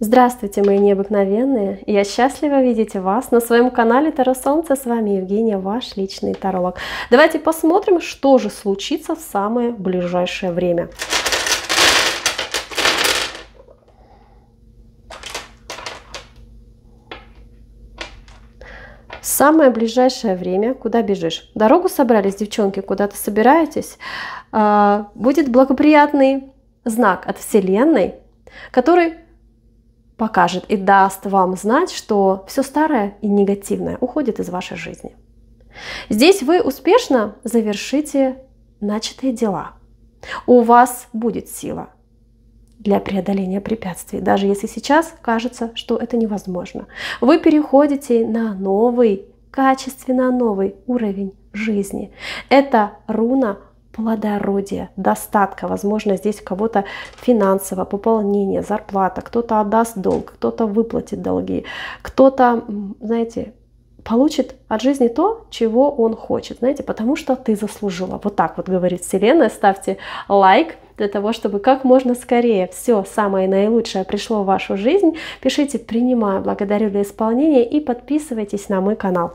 Здравствуйте, мои необыкновенные! Я счастлива видеть вас на своем канале Таро Солнце. С вами Евгения, ваш личный таролог. Давайте посмотрим, что же случится в самое ближайшее время. самое ближайшее время, куда бежишь? Дорогу собрались, девчонки, куда-то собираетесь? А, будет благоприятный знак от Вселенной, который покажет и даст вам знать, что все старое и негативное уходит из вашей жизни. Здесь вы успешно завершите начатые дела. У вас будет сила для преодоления препятствий, даже если сейчас кажется, что это невозможно. Вы переходите на новый, качественно новый уровень жизни. Это руна плодородия, достатка, возможно, здесь кого-то финансово, пополнение, зарплата, кто-то отдаст долг, кто-то выплатит долги, кто-то, знаете, получит от жизни то, чего он хочет, знаете, потому что ты заслужила. Вот так вот говорит Вселенная. Ставьте лайк для того, чтобы как можно скорее все самое наилучшее пришло в вашу жизнь. Пишите «Принимаю», «Благодарю для исполнения» и подписывайтесь на мой канал.